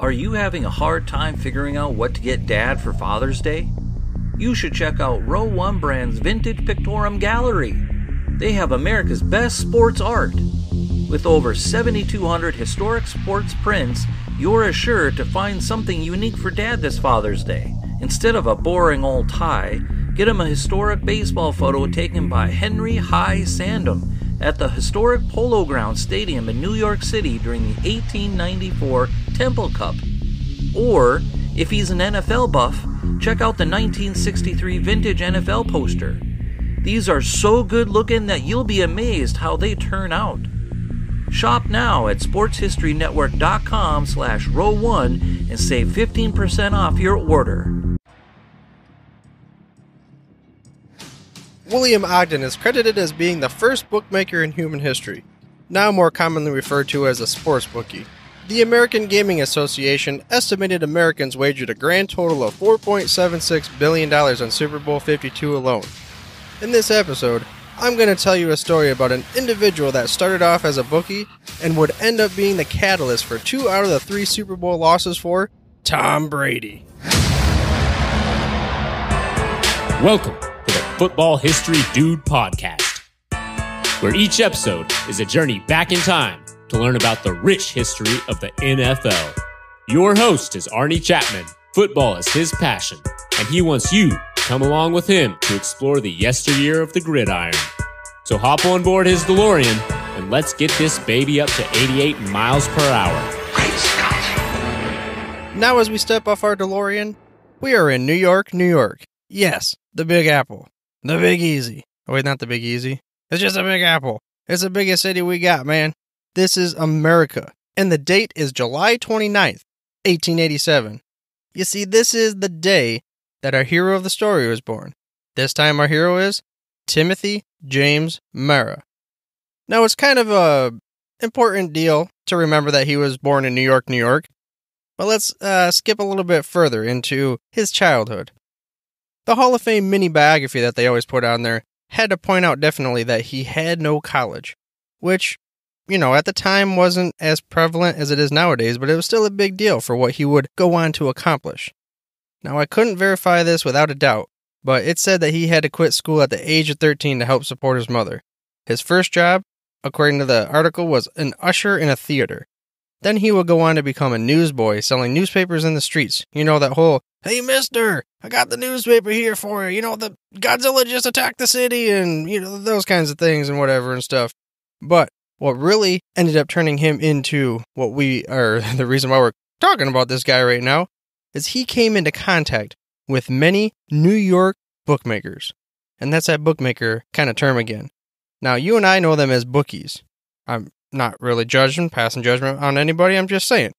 Are you having a hard time figuring out what to get dad for Father's Day? You should check out Row 1 Brand's Vintage Pictorum Gallery. They have America's best sports art. With over 7,200 historic sports prints, you're assured to find something unique for dad this Father's Day. Instead of a boring old tie, get him a historic baseball photo taken by Henry High Sandom at the historic Polo Grounds Stadium in New York City during the 1894 Temple Cup. Or, if he's an NFL buff, check out the 1963 vintage NFL poster. These are so good looking that you'll be amazed how they turn out. Shop now at sportshistorynetwork.com slash row one and save 15% off your order. William Ogden is credited as being the first bookmaker in human history, now more commonly referred to as a sports bookie. The American Gaming Association estimated Americans wagered a grand total of $4.76 billion on Super Bowl 52 alone. In this episode, I'm going to tell you a story about an individual that started off as a bookie and would end up being the catalyst for two out of the three Super Bowl losses for Tom Brady. Welcome to the Football History Dude podcast, where each episode is a journey back in time to learn about the rich history of the NFL. Your host is Arnie Chapman. Football is his passion, and he wants you to come along with him to explore the yesteryear of the gridiron. So hop on board his DeLorean and let's get this baby up to 88 miles per hour. Now, as we step off our DeLorean, we are in New York, New York. Yes, the Big Apple. The Big Easy. Oh, wait, not the Big Easy. It's just a Big Apple. It's the biggest city we got, man. This is America. And the date is July 29th, 1887. You see, this is the day that our hero of the story was born. This time, our hero is Timothy James Mara. Now, it's kind of a important deal to remember that he was born in New York, New York. But let's uh, skip a little bit further into his childhood. The Hall of Fame mini biography that they always put on there had to point out definitely that he had no college, which, you know, at the time wasn't as prevalent as it is nowadays, but it was still a big deal for what he would go on to accomplish. Now, I couldn't verify this without a doubt, but it said that he had to quit school at the age of 13 to help support his mother. His first job, according to the article, was an usher in a theater. Then he would go on to become a newsboy selling newspapers in the streets. You know, that whole, hey, mister, I got the newspaper here for you. You know, the Godzilla just attacked the city and, you know, those kinds of things and whatever and stuff. But what really ended up turning him into what we are, the reason why we're talking about this guy right now, is he came into contact with many New York bookmakers. And that's that bookmaker kind of term again. Now, you and I know them as bookies. I'm not really judging, passing judgment on anybody. I'm just saying.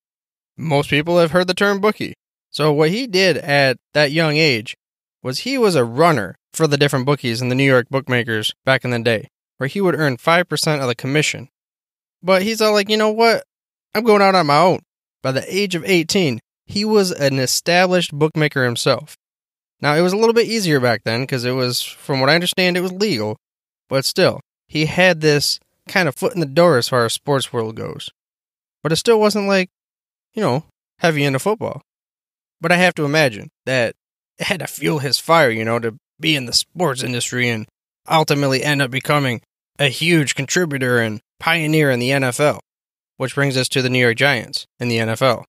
Most people have heard the term bookie. So, what he did at that young age was he was a runner for the different bookies and the New York bookmakers back in the day, where he would earn 5% of the commission. But he's all like, you know what? I'm going out on my own. By the age of 18, he was an established bookmaker himself. Now, it was a little bit easier back then because it was, from what I understand, it was legal, but still, he had this kind of foot in the door as far as sports world goes. But it still wasn't like, you know, heavy into football. But I have to imagine that it had to fuel his fire, you know, to be in the sports industry and ultimately end up becoming a huge contributor and pioneer in the NFL. Which brings us to the New York Giants in the NFL.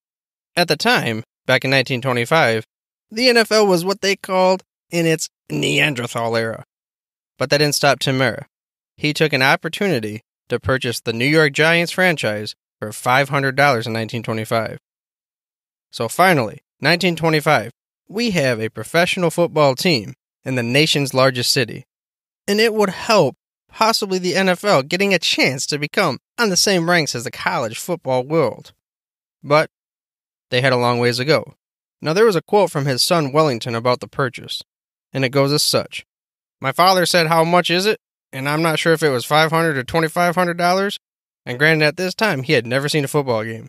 At the time, back in 1925, the NFL was what they called in its Neanderthal era. But that didn't stop Tim Mara. He took an opportunity to purchase the New York Giants franchise for $500 in 1925. So finally, 1925, we have a professional football team in the nation's largest city. And it would help possibly the NFL getting a chance to become on the same ranks as the college football world. But they had a long ways to go. Now, there was a quote from his son Wellington about the purchase, and it goes as such My father said, How much is it? And I'm not sure if it was 500 or $2,500. And granted, at this time, he had never seen a football game.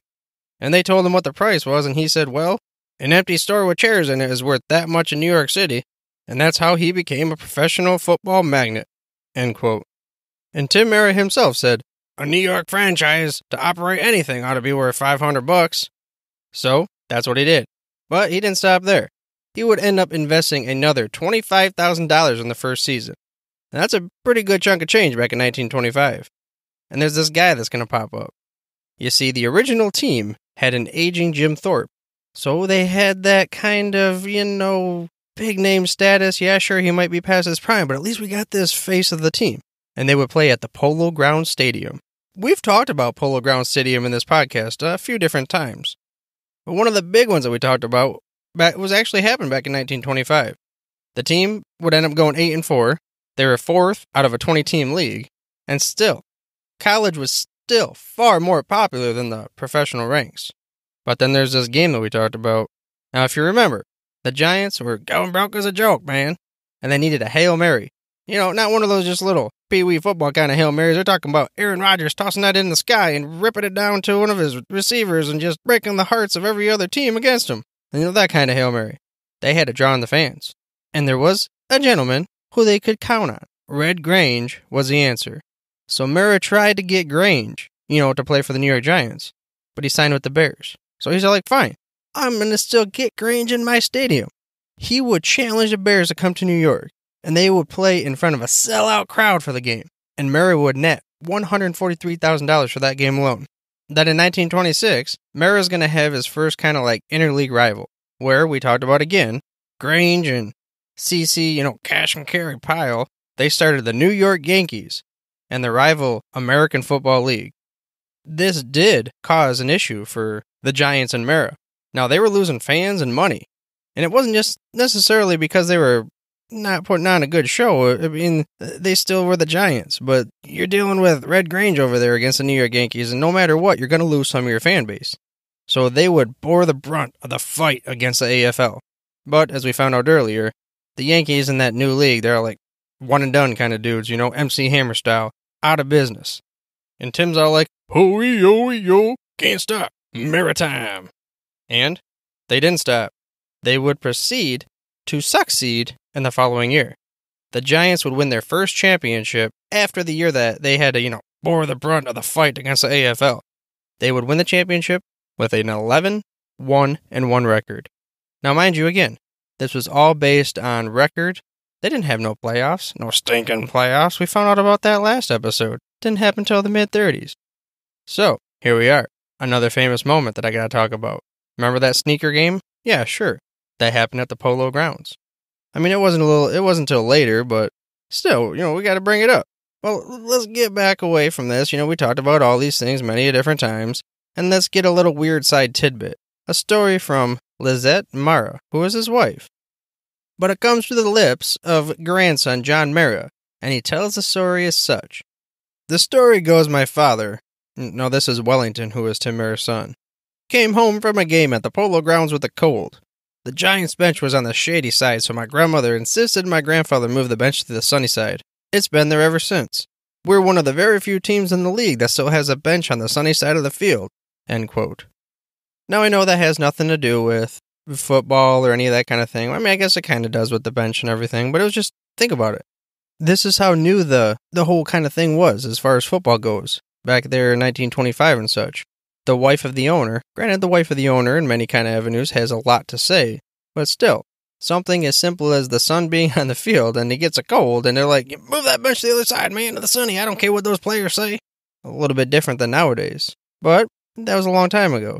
And they told him what the price was, and he said, Well, an empty store with chairs in it is worth that much in New York City. And that's how he became a professional football magnate. End quote. And Tim Mara himself said, A New York franchise to operate anything ought to be worth 500 bucks. So that's what he did. But he didn't stop there. He would end up investing another $25,000 in the first season. And that's a pretty good chunk of change back in 1925. And there's this guy that's going to pop up. You see, the original team had an aging Jim Thorpe. So they had that kind of, you know, big name status. Yeah, sure, he might be past his prime, but at least we got this face of the team. And they would play at the Polo Ground Stadium. We've talked about Polo Ground Stadium in this podcast a few different times. But one of the big ones that we talked about was actually happened back in 1925. The team would end up going 8 and 4. They were fourth out of a 20 team league. And still, college was still far more popular than the professional ranks. But then there's this game that we talked about. Now, if you remember, the Giants were going broke as a joke, man. And they needed a Hail Mary. You know, not one of those just little pee wee football kind of Hail Marys. They're talking about Aaron Rodgers tossing that in the sky and ripping it down to one of his receivers and just breaking the hearts of every other team against him. And you know, that kind of Hail Mary. They had to draw on the fans. And there was a gentleman who they could count on. Red Grange was the answer. So Mara tried to get Grange, you know, to play for the New York Giants, but he signed with the Bears. So he's like, fine, I'm going to still get Grange in my stadium. He would challenge the Bears to come to New York, and they would play in front of a sellout crowd for the game. And Mara would net $143,000 for that game alone. That in 1926, Mara's going to have his first kind of like interleague rival, where we talked about again, Grange and CC, you know, cash and carry Pyle, they started the New York Yankees and the rival American Football League. This did cause an issue for the Giants and Mara. Now, they were losing fans and money. And it wasn't just necessarily because they were not putting on a good show. I mean, they still were the Giants, but you're dealing with Red Grange over there against the New York Yankees, and no matter what, you're going to lose some of your fan base. So they would bore the brunt of the fight against the AFL. But as we found out earlier, the Yankees in that new league, they're like one and done kind of dudes, you know, MC Hammer style, out of business. And Tim's all like, ho yo yo, can't stop, Mara time. And they didn't stop. They would proceed to succeed in the following year. The Giants would win their first championship after the year that they had to, you know, bore the brunt of the fight against the AFL. They would win the championship with an 11 1 and 1 record. Now, mind you, again, this was all based on record. They didn't have no playoffs, no stinking playoffs. We found out about that last episode. Didn't happen until the mid 30s. So, here we are. Another famous moment that I gotta talk about. Remember that sneaker game? Yeah, sure. That happened at the Polo Grounds. I mean, it wasn't a little, it wasn't until later, but still, you know, we gotta bring it up. Well, let's get back away from this. You know, we talked about all these things many different times, and let's get a little weird side tidbit. A story from Lizette Mara, who is his wife. But it comes through the lips of grandson John Mara, and he tells the story as such. The story goes my father, no, this is Wellington, who is Tim Mara's son, came home from a game at the polo grounds with a cold. The Giants' bench was on the shady side, so my grandmother insisted my grandfather move the bench to the sunny side. It's been there ever since. We're one of the very few teams in the league that still has a bench on the sunny side of the field. End quote. Now I know that has nothing to do with football or any of that kind of thing. I mean, I guess it kind of does with the bench and everything, but it was just think about it. This is how new the the whole kind of thing was as far as football goes back there in 1925 and such. The wife of the owner, granted, the wife of the owner in many kind of avenues has a lot to say, but still, something as simple as the sun being on the field and he gets a cold and they're like, move that bench to the other side, man, to the sunny. I don't care what those players say. A little bit different than nowadays, but that was a long time ago.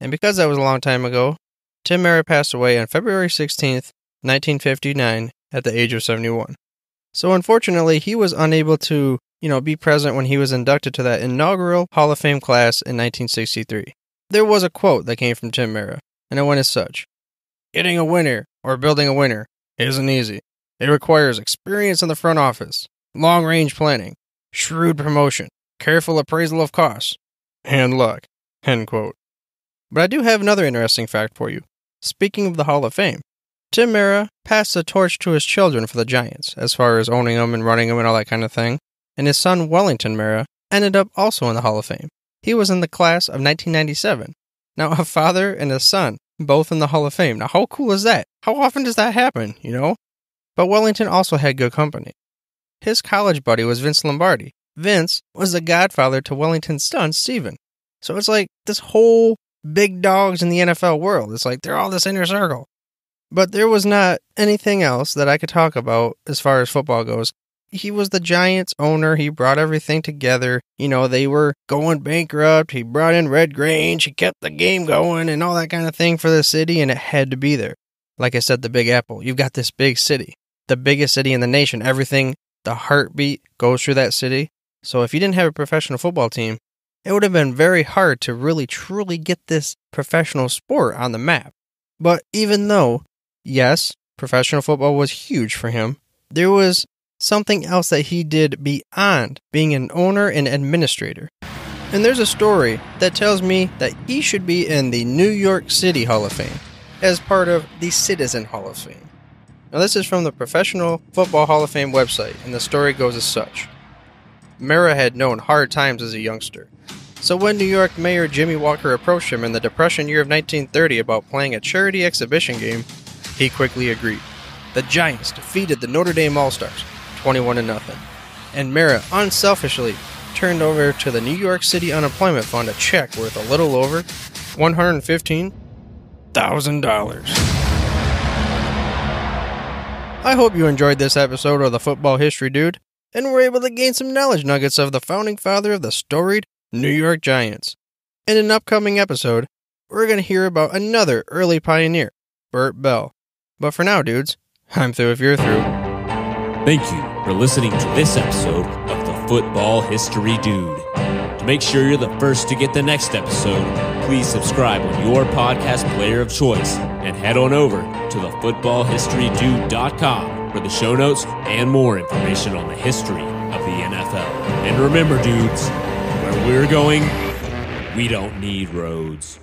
And because that was a long time ago, Tim Mara passed away on February 16th, 1959, at the age of 71. So unfortunately, he was unable to, you know, be present when he was inducted to that inaugural Hall of Fame class in 1963. There was a quote that came from Tim Mara, and it went as such Getting a winner or building a winner isn't easy. It requires experience in the front office, long range planning, shrewd promotion, careful appraisal of costs, and luck. End quote. But I do have another interesting fact for you. Speaking of the Hall of Fame, Tim Mara passed the torch to his children for the Giants, as far as owning them and running them and all that kind of thing, and his son Wellington Mara ended up also in the Hall of Fame. He was in the class of 1997. Now, a father and a son, both in the Hall of Fame. Now, how cool is that? How often does that happen, you know? But Wellington also had good company. His college buddy was Vince Lombardi. Vince was the godfather to Wellington's son, Stephen. So it's like this whole big dogs in the NFL world. It's like they're all this inner circle. But there was not anything else that I could talk about as far as football goes. He was the Giants owner. He brought everything together. You know, they were going bankrupt. He brought in Red Grange. He kept the game going and all that kind of thing for the city, and it had to be there. Like I said, the Big Apple. You've got this big city, the biggest city in the nation. Everything, the heartbeat goes through that city. So if you didn't have a professional football team, it would have been very hard to really truly get this professional sport on the map. But even though, yes, professional football was huge for him, there was something else that he did beyond being an owner and administrator. And there's a story that tells me that he should be in the New York City Hall of Fame as part of the Citizen Hall of Fame. Now, this is from the Professional Football Hall of Fame website, and the story goes as such. Mara had known hard times as a youngster. So when New York Mayor Jimmy Walker approached him in the Depression year of 1930 about playing a charity exhibition game, he quickly agreed. The Giants defeated the Notre Dame All-Stars 21 to nothing. And Mara unselfishly turned over to the New York City Unemployment Fund a check worth a little over $115,000. I hope you enjoyed this episode of the Football History Dude and were able to gain some knowledge nuggets of the founding father of the storied New York Giants. In an upcoming episode, we're going to hear about another early pioneer, Bert Bell. But for now, dudes, I'm through if you're through. Thank you for listening to this episode of the Football History Dude. To make sure you're the first to get the next episode, please subscribe on your podcast player of choice and head on over to thefootballhistorydude.com for the show notes and more information on the history of the NFL. And remember, dudes, where we're going, we don't need roads.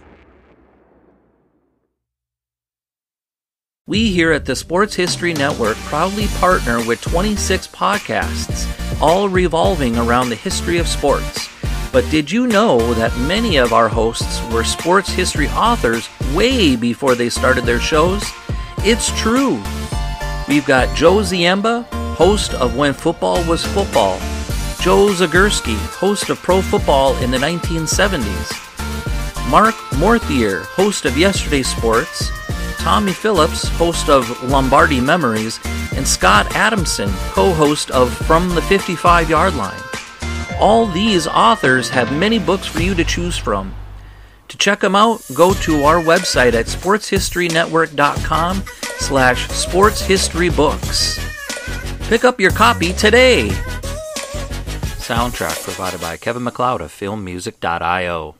We here at the Sports History Network proudly partner with 26 podcasts, all revolving around the history of sports. But did you know that many of our hosts were sports history authors way before they started their shows? It's true. We've got Joe Ziemba, host of When Football Was Football, Joe Zagorski, host of Pro Football in the 1970s, Mark Morthier, host of Yesterday Sports, Tommy Phillips, host of Lombardi Memories, and Scott Adamson, co host of From the 55 Yard Line. All these authors have many books for you to choose from. To check them out, go to our website at sportshistorynetwork.com slash sportshistorybooks. Pick up your copy today. Soundtrack provided by Kevin MacLeod of filmmusic.io.